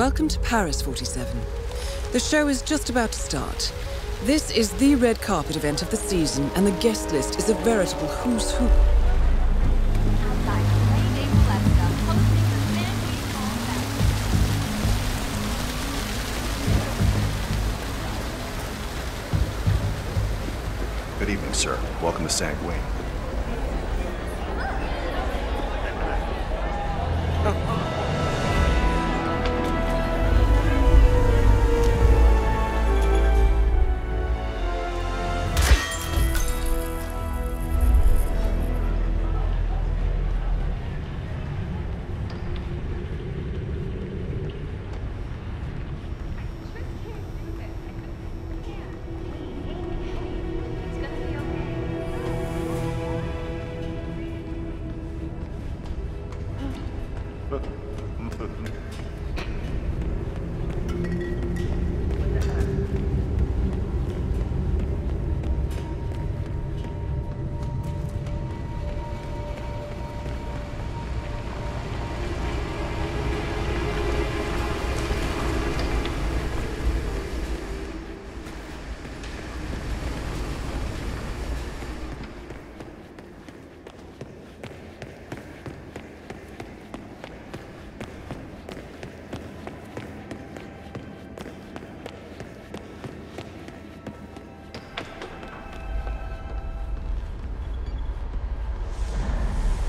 Welcome to Paris 47. The show is just about to start. This is the red carpet event of the season, and the guest list is a veritable who's who. Good evening, sir. Welcome to Sanguine.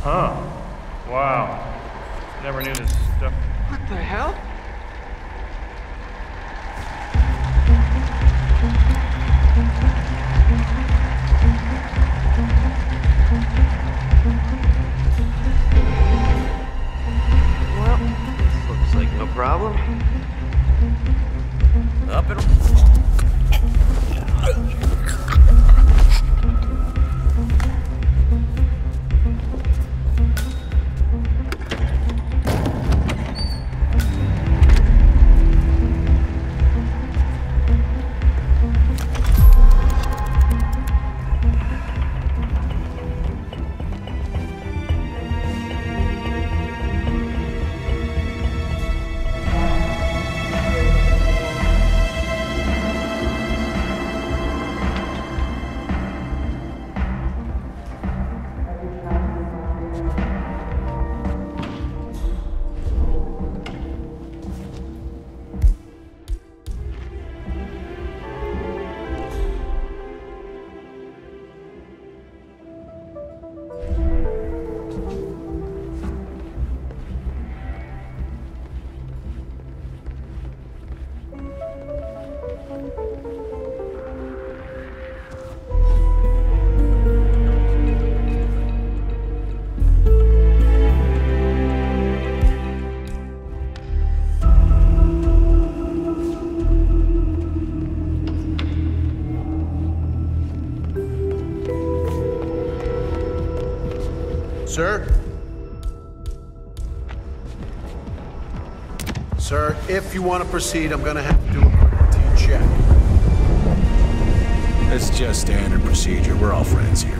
Huh. Wow. Never knew this stuff. What the hell? Sir? Sir, if you want to proceed, I'm going to have to do a routine check. It's just standard procedure. We're all friends here.